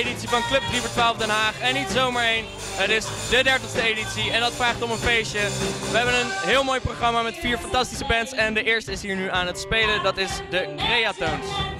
editie van Club 3 voor 12 Den Haag. En niet zomaar één, het is de 30ste editie en dat vraagt om een feestje. We hebben een heel mooi programma met vier fantastische bands. En de eerste is hier nu aan het spelen, dat is de Creatones.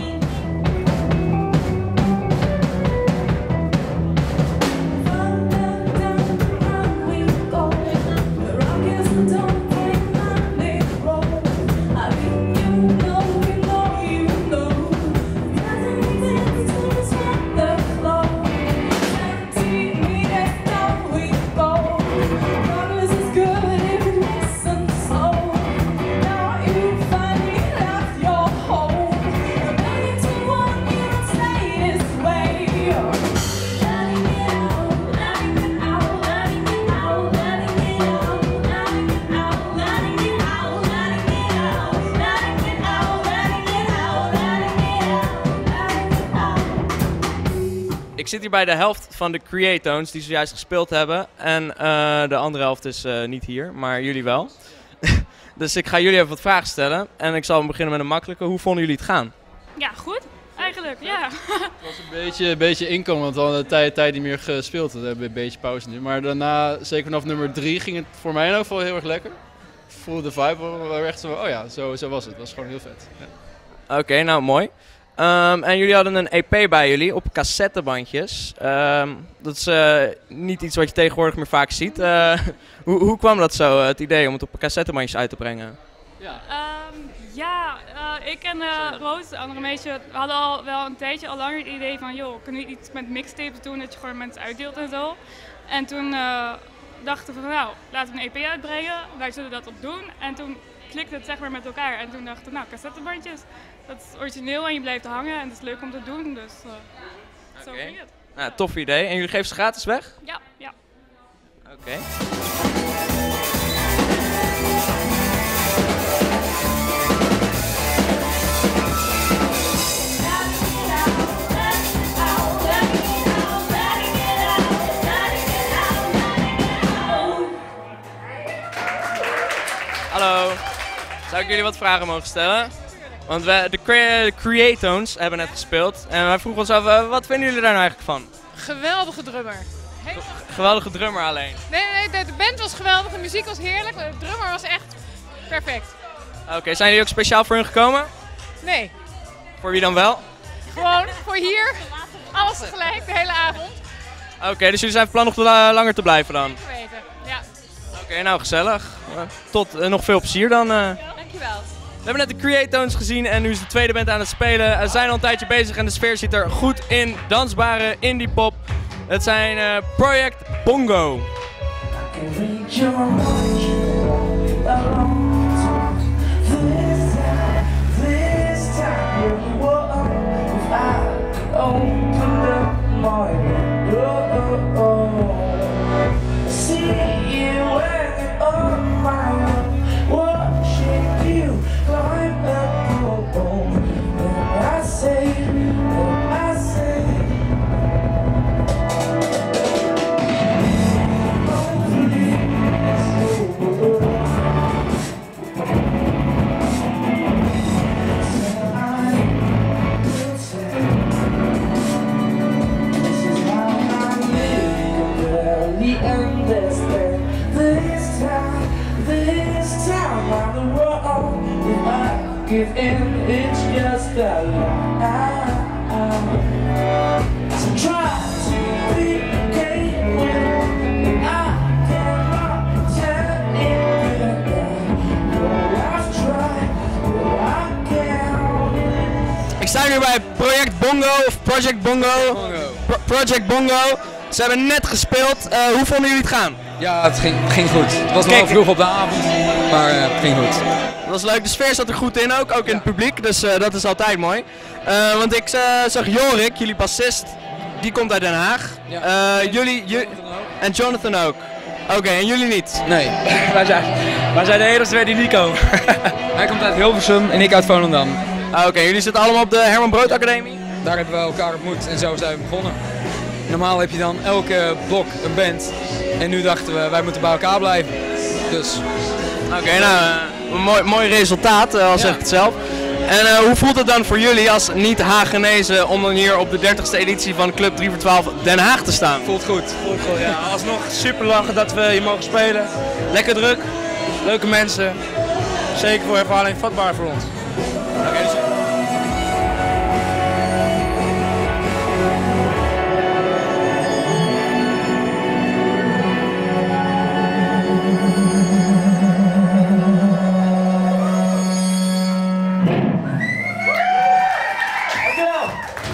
Zit hier bij de helft van de Creatones die zojuist gespeeld hebben. En eh, de andere helft is eh, niet hier, maar jullie wel. dus ik ga jullie even wat vragen stellen. En ik zal beginnen met een makkelijke. Hoe vonden jullie het gaan? Ja, goed. Eigenlijk, ja. Het was een beetje, een beetje inkomen, want we hadden de tijd, tijd niet meer gespeeld. We hebben een beetje pauze nu. Maar daarna, zeker vanaf nummer drie, ging het voor mij in elk geval heel erg lekker. Ik voelde de vibe wel echt zo, oh ja, zo, zo was het. Het was gewoon heel vet. Ja. Oké, nou mooi. Ehm, en jullie hadden een EP bij jullie op cassettebandjes. Ehm, dat is eh, niet iets wat je tegenwoordig meer vaak ziet. Eh, hoe, hoe kwam dat zo, eh, het idee om het op cassettebandjes uit te brengen? Ja, ja eh, ik en uh, Roos, de andere meisje, hadden al wel een tijdje al langer het idee van... joh, kunnen we iets met mixtapes doen, dat je gewoon mensen uitdeelt en zo. En toen eh, dachten we van nou, laten we een EP uitbrengen, wij zullen dat op doen. En toen klikte het zeg maar met elkaar. En toen dachten we, nou, cassettebandjes, dat is origineel en je blijft hangen en het is leuk om te doen. Dus zo ging het. Nou, tof idee. En jullie geven ze gratis weg? Ja, ja. Oké. Jullie wat vragen mogen stellen? Want we, de, de Creatones hebben net gespeeld. En wij vroegen ons af, eh, wat vinden jullie daar nou eigenlijk van? Geweldige drummer. Helemaal Geweldige drummer alleen. Nee, nee, de, de band was geweldig, de muziek was heerlijk, maar de drummer was echt perfect. Oké, zijn jullie ook speciaal voor hun gekomen? Nee, Voor wie dan wel? gewoon voor hier, alles tegelijk, de hele avond. Oké, dus jullie zijn van plan nog te la- langer te blijven dan? Geweten, ja. Oké, nou gezellig. Eh, Tot eh, nog veel plezier dan. Dankjewel. We hebben net de Creatones gezien en nu is de tweede band aan het spelen. Ze zijn al een tijdje bezig en de sfeer zit er goed in. Dansbare indie pop. Het zijn eh, Project Bongo. In, it's just a lie. So try to be okay when I cannot turn it good. I've tried, but I can't. Ik sta nu bij Project Bongo of Project Bongo. Pro- Project Bongo. Ze hebben net gespeeld. Eh, hoe vonden jullie het gaan? Ja, het ging, het ging goed. Het was nog vroeg op de avond, maar eh, het ging goed. Dat was leuk. De sfeer zat er goed in ook, ook in het publiek. Dus eh, dat is altijd mooi. Eh, want ik eh, zag Jorik, jullie bassist, die komt uit Den Haag. Ja. Eh, jullie, ju- en Jonathan ook. Oké, en jullie niet? Nee, Wij zijn, wij zijn de enige twee die niet komen. hij komt uit Hilversum en ik uit Volendam. Ah, Oké, jullie zitten allemaal op de Herman Brood Academie? Daar hebben we elkaar ontmoet en zo zijn we begonnen. Normaal heb je dan elke blok een band. En nu dachten we, wij moeten bij elkaar blijven. Dus Oké, nou, eh, een mooi, mooi resultaat, eh, al zeg ik het zelf. En eh, hoe voelt het dan voor jullie als niet-Hagenezen om dan hier op de 30ste editie van Club 3 voor 12 Den Haag te staan? Voelt goed. Voelt goed, ja. Alsnog super lachen dat we hier mogen spelen. Lekker druk. Leuke mensen. Zeker voor ervaring vatbaar voor ons. Oké, dus-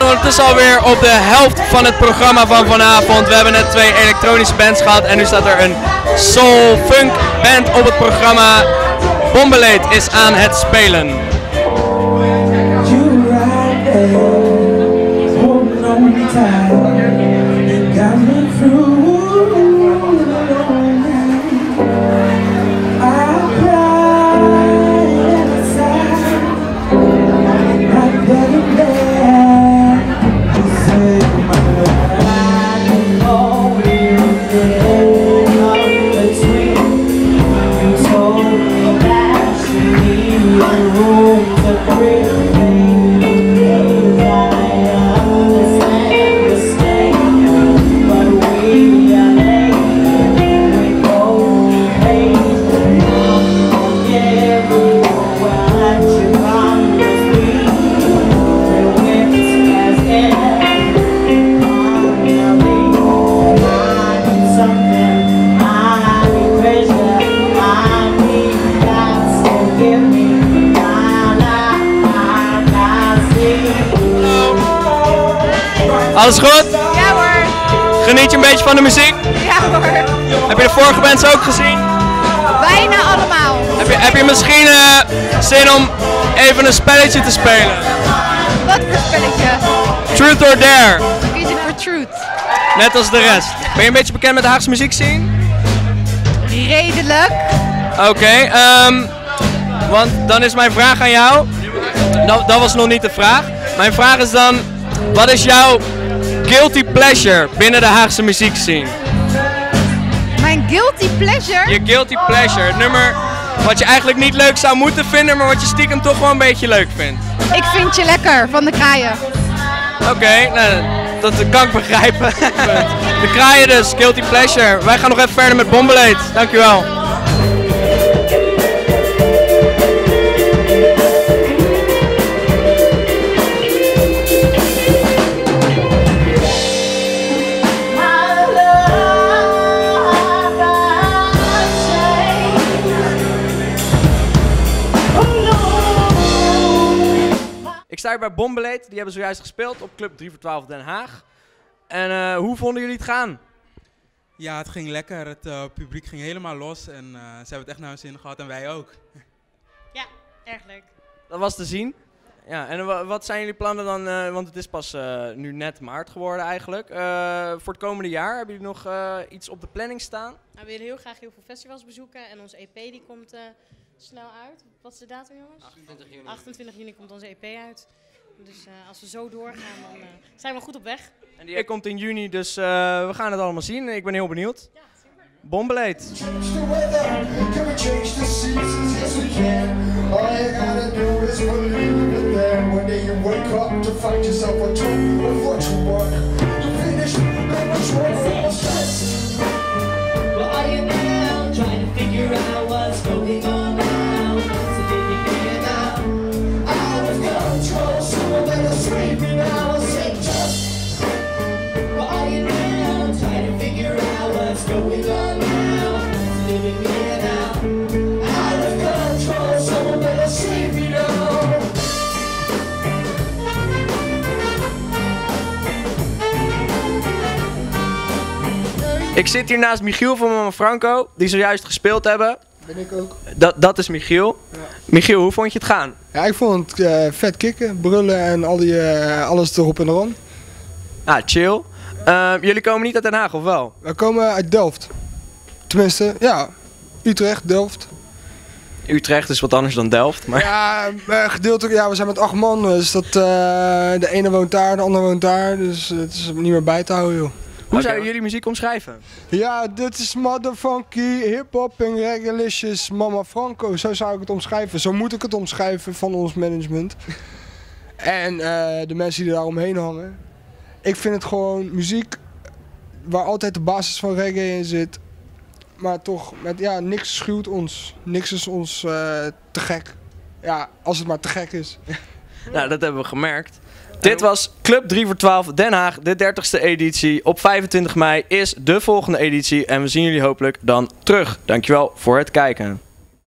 Is alweer op de helft van het programma van vanavond. We hebben net twee elektronische bands gehad en nu staat er een soul funk band op het programma. Bombeleed is aan het spelen. Alles goed? Ja hoor. Geniet je een beetje van de muziek? Ja hoor. Heb je de vorige bands ook gezien? Bijna allemaal. Heb je, heb je misschien eh, zin om even een spelletje te spelen? Wat voor spelletje? Truth or Dare, Kies ik voor Truth. net als de rest. Ben je een beetje bekend met de Haagse muziekscene? Redelijk. Oké, ehm, want dan is mijn vraag aan jou. Dat, dat was nog niet de vraag. Mijn vraag is dan: wat is jouw guilty pleasure binnen de Haagse muziekscene? Mijn guilty pleasure? Je guilty pleasure, het nummer wat je eigenlijk niet leuk zou moeten vinden, maar wat je stiekem toch wel een beetje leuk vindt. Ik vind je lekker van de kraaien. Oké, nou, dat kan ik begrijpen. de kraaien dus, guilty pleasure. Wij gaan nog even verder met Bombeleed. Dankjewel. Bij Bombeleed. Die hebben zojuist gespeeld op Club 3 voor 12 Den Haag. En eh, hoe vonden jullie het gaan? Ja, het ging lekker. Het eh, publiek ging helemaal los en eh, ze hebben het echt naar hun zin gehad en wij ook. Erg leuk. Dat was te zien. Ja, en wa- wat zijn jullie plannen dan? eh, want het is pas eh, nu net maart geworden eigenlijk. Eh, voor het komende jaar hebben jullie nog eh, iets op de planning staan? Nou, we willen heel graag heel veel festivals bezoeken en onze EP die komt eh, snel uit. Wat is de datum jongens? 28 juni. 28 juni komt onze EP uit. Dus eh, als we zo doorgaan, dan eh, zijn we goed op weg. En die komt in juni, dus eh, we gaan het allemaal zien. Ik ben heel benieuwd. Bombeleed. Change the weather, can we Ik zit hier naast Michiel van Mama Franco, die zojuist gespeeld hebben. Ben ik ook. Dat, dat is Michiel. Michiel, hoe vond je het gaan? Ja, ik vond het eh, vet kicken, brullen en al die, eh, alles erop en eraan. Ah, chill. Eh, jullie komen niet uit Den Haag, of wel? We komen uit Delft. Tenminste, ja, Utrecht, Delft. Utrecht is wat anders dan Delft, maar... Ja, eh, gedeeltelijk, ja, we zijn met acht man, dus dat, eh, de ene woont daar, de ander woont daar, dus het is niet meer bij te houden, joh. Hoe zou je jullie muziek omschrijven? Ja, dit is motherfunky, hip-hop en reggaelicious Mama Franco. Zo zou ik het omschrijven. Zo moet ik het omschrijven van ons management. En eh, de mensen die daar omheen hangen. Ik vind het gewoon muziek waar altijd de basis van reggae in zit. Maar toch, met, ja, niks schuwt ons. Niks is ons eh, te gek. Ja, als het maar te gek is. Nou, dat hebben we gemerkt. Dit was Club 3 voor 12 Den Haag, de 30ste editie. Op 25 mei is de volgende editie en we zien jullie hopelijk dan terug. Dankjewel voor het kijken.